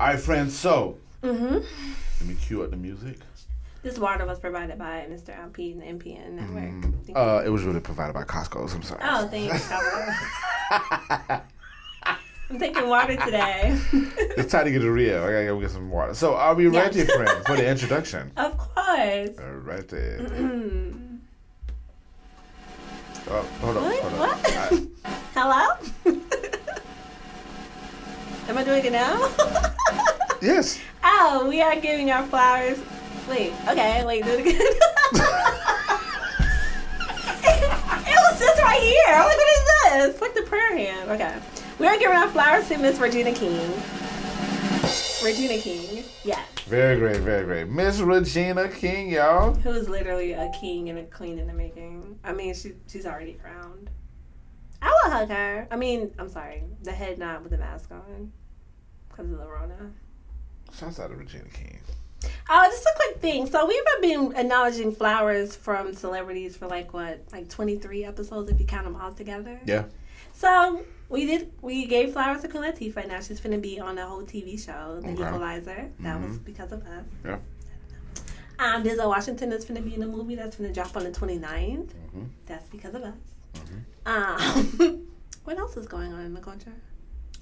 All right, friends. So Mm-hmm. let me cue up the music. This water was provided by Mr. Al Pete and the MPN network. You. Uh, it was really provided by Costco's. I'm sorry. oh, thanks. I'm taking water today. It's time to get a Rio. I gotta go get some water. So, are we Yes. ready, friend, for the introduction? of course. All right, then. Hmm. Oh, hold on. What? Hold on. What? Right. Hello? Am I doing it now? Yes. oh, we are giving our flowers. Wait, okay, wait, do it again. it, was just right here. I'm like, what is this? It's like the prayer hand. Okay. We are giving our flowers to Miss Regina King. Regina King, yes. Very great, very great. Miss Regina King, y'all. Who is literally a king and a queen in the making. I mean, she she's already crowned. I will hug her. I mean, I'm sorry, the head nod with the mask on because of the Rona. Shouts out to Regina King. Oh, just a quick thing. So we've been acknowledging flowers from celebrities for like what, like 23 episodes if you count them all together. Yeah. So we did. We gave flowers to Queen Latifah. and Now she's finna be on a whole TV show, The Okay. Equalizer. That was Mhm. because of us. Yeah. Um, Denzel Washington is finna be in a movie that's finna drop on the 29th. Mhm. That's because of us. Mm-hmm. Um, what else is going on in the culture?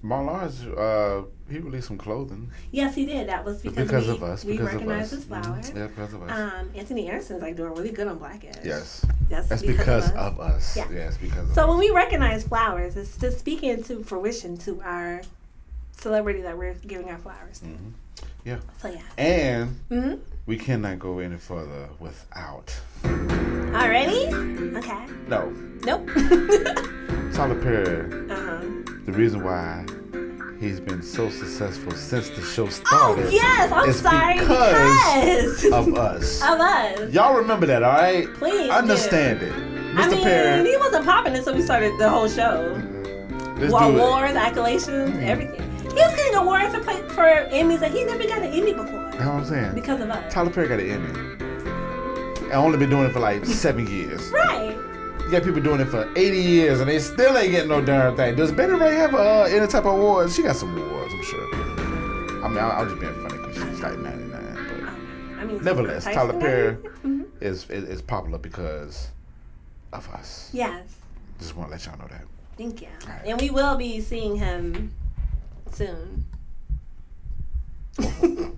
Marlon uh, he released some clothing Yes, he did. That was because, because we, of us. we Because of recognized us. his flowers. Mhm. Yeah, because of us. Um, Anthony Anderson's like doing really good on Blackish. yes. That's, That's because, because of us. of us. Yeah. Yes, because of us. So us. when we recognize flowers, it's just speaking to fruition to our celebrity that we're giving our flowers to. Mhm. Yeah. So yeah. And hmm we cannot go any further without. Already? Okay. No. Nope. Tyler Perry. The reason why he's been so successful since the show Oh started yes, I'm It's sorry because because of us. of us. Y'all remember that, all right? Please Understand it. Mr. I mean, Perry, he wasn't popping until we started the whole show. Mm-hmm. let's Well, do awards, accolades, mm-hmm. everything. He was getting awards for, play, for Emmys that he never got an Emmy before You know what I'm saying? because of us. Tyler Perry got an Emmy. And only been doing it for like seven years. Right. You got people doing it for 80 years and they still ain't getting no darn thing. Does Betty Ray have uh, any type of awards? She got some awards, I'm sure. I mean, I, I'm just being funny because she's like 99. I mean, But nevertheless, Tyler Perry? Mhm. is, is is popular because of us. Yes. Just want to let y'all know that. Thank you. Alright. And we will be seeing him soon.